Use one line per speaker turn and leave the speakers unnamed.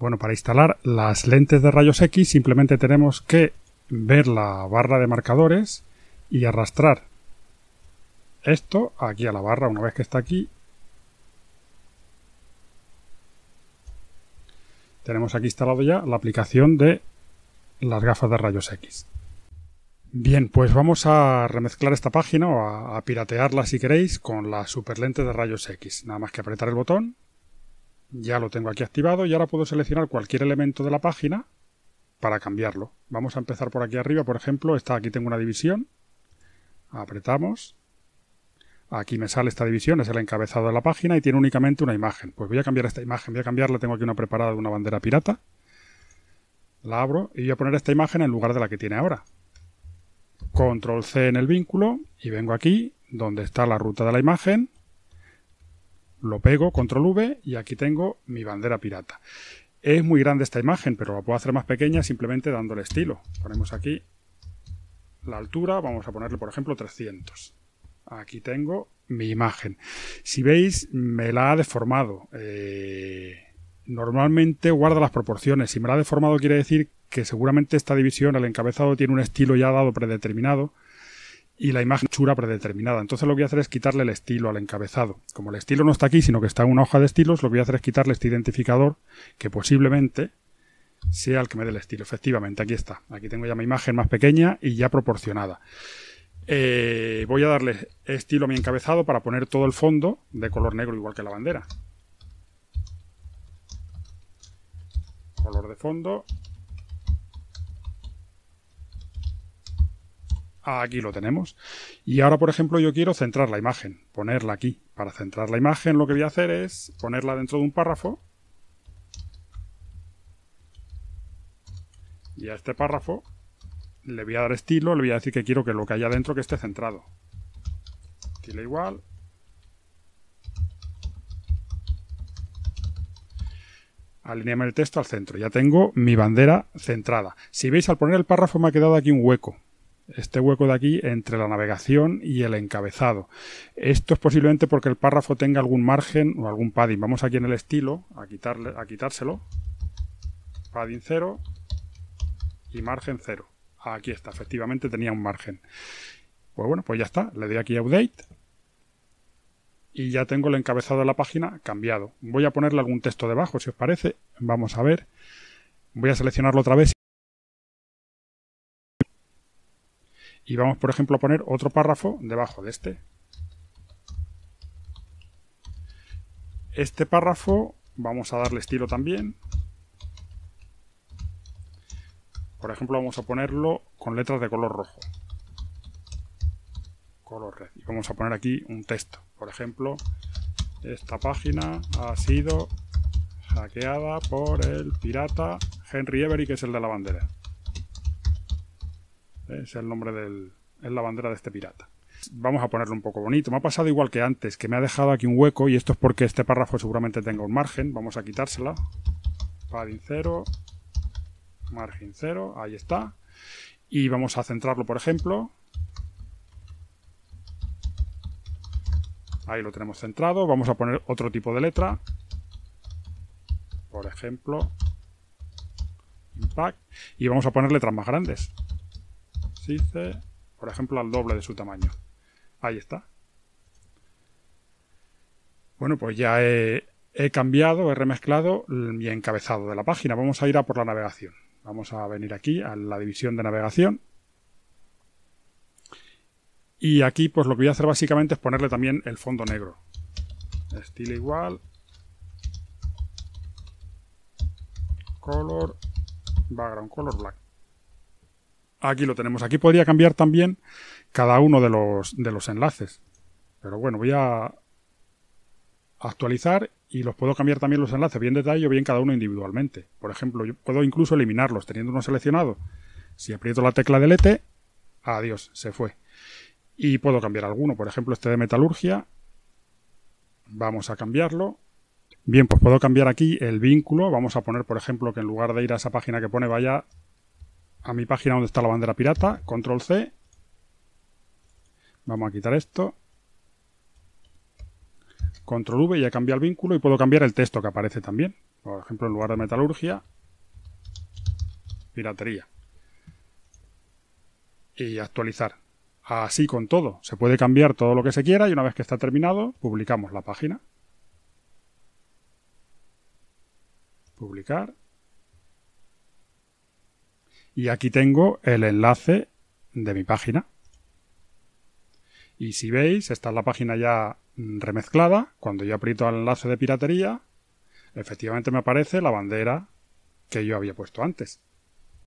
Bueno, para instalar las lentes de rayos X simplemente tenemos que ver la barra de marcadores y arrastrar esto aquí a la barra una vez que está aquí. Tenemos aquí instalado ya la aplicación de las gafas de rayos X. Bien, pues vamos a remezclar esta página o a, piratearla si queréis con la super lente de rayos X. Nada más que apretar el botón. Ya lo tengo aquí activado y ahora puedo seleccionar cualquier elemento de la página para cambiarlo. Vamos a empezar por aquí arriba, por ejemplo, está aquí tengo una división. Apretamos. Aquí me sale esta división, es el encabezado de la página y tiene únicamente una imagen. Pues voy a cambiar esta imagen, voy a cambiarla, tengo aquí una preparada de una bandera pirata. La abro y voy a poner esta imagen en lugar de la que tiene ahora. Control C en el vínculo y vengo aquí donde está la ruta de la imagen, lo pego, control V y aquí tengo mi bandera pirata. Es muy grande esta imagen, pero la puedo hacer más pequeña simplemente dándole estilo. Ponemos aquí la altura, vamos a ponerle por ejemplo 300. Aquí tengo mi imagen. Si veis, me la ha deformado. Eh, normalmente guarda las proporciones. Si me la ha deformado quiere decir que seguramente esta división, el encabezado, tiene un estilo ya dado predeterminado y la imagen chura predeterminada. Entonces lo que voy a hacer es quitarle el estilo al encabezado. Como el estilo no está aquí, sino que está en una hoja de estilos, lo que voy a hacer es quitarle este identificador que posiblemente sea el que me dé el estilo. Efectivamente, aquí está. Aquí tengo ya mi imagen más pequeña y ya proporcionada. Eh, voy a darle estilo a mi encabezado para poner todo el fondo de color negro igual que la bandera. Color de fondo. Aquí lo tenemos. Y ahora, por ejemplo, yo quiero centrar la imagen, ponerla aquí. Para centrar la imagen lo que voy a hacer es ponerla dentro de un párrafo. Y a este párrafo le voy a dar estilo, le voy a decir que quiero que lo que haya dentro que esté centrado. Estilo igual. Alineame el texto al centro. Ya tengo mi bandera centrada. Si veis, al poner el párrafo me ha quedado aquí un hueco. Este hueco de aquí entre la navegación y el encabezado. Esto es posiblemente porque el párrafo tenga algún margen o algún padding. Vamos aquí en el estilo a, quitarle, a quitárselo. Padding 0 y margen 0. Aquí está, efectivamente tenía un margen. Pues bueno, pues ya está. Le doy aquí a Update. Y ya tengo el encabezado de la página cambiado. Voy a ponerle algún texto debajo, si os parece. Vamos a ver. Voy a seleccionarlo otra vez. Y vamos, por ejemplo, a poner otro párrafo debajo de este. Este párrafo vamos a darle estilo también. Por ejemplo, vamos a ponerlo con letras de color rojo. Color red. Y vamos a poner aquí un texto. Por ejemplo, esta página ha sido hackeada por el pirata Henry Every, que es el de la bandera. Es el nombre del... es la bandera de este pirata. Vamos a ponerlo un poco bonito. Me ha pasado igual que antes, que me ha dejado aquí un hueco y esto es porque este párrafo seguramente tenga un margen. Vamos a quitársela. Padding 0 margen 0, ahí está. Y vamos a centrarlo, por ejemplo. Ahí lo tenemos centrado. Vamos a poner otro tipo de letra. Por ejemplo, Impact. Y vamos a poner letras más grandes. Dice por ejemplo, al doble de su tamaño. Ahí está. Bueno, pues ya he, he cambiado, he remezclado mi encabezado de la página. Vamos a ir a por la navegación. Vamos a venir aquí a la división de navegación. Y aquí pues lo que voy a hacer básicamente es ponerle también el fondo negro. Estilo igual. Color. Background color black. Aquí lo tenemos. Aquí podría cambiar también cada uno de los, de los enlaces. Pero bueno, voy a actualizar y los puedo cambiar también los enlaces, bien detalle o bien cada uno individualmente. Por ejemplo, yo puedo incluso eliminarlos teniendo uno seleccionado. Si aprieto la tecla delete, adiós, se fue. Y puedo cambiar alguno, por ejemplo este de metalurgia. Vamos a cambiarlo. Bien, pues puedo cambiar aquí el vínculo. Vamos a poner, por ejemplo, que en lugar de ir a esa página que pone, vaya a mi página donde está la bandera pirata. Control C. Vamos a quitar esto. Control V, ya cambiado el vínculo y puedo cambiar el texto que aparece también. Por ejemplo, en lugar de metalurgia, piratería. Y actualizar. Así con todo. Se puede cambiar todo lo que se quiera y una vez que está terminado, publicamos la página. Publicar. Y aquí tengo el enlace de mi página. Y si veis, está la página ya remezclada. Cuando yo aprieto el enlace de piratería, efectivamente me aparece la bandera que yo había puesto antes.